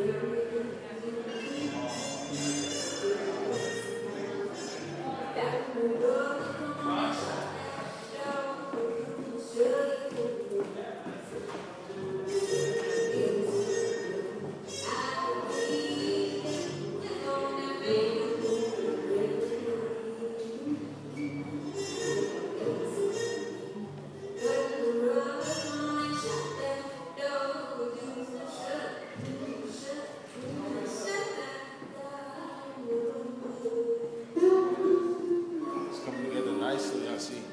Thank you. see.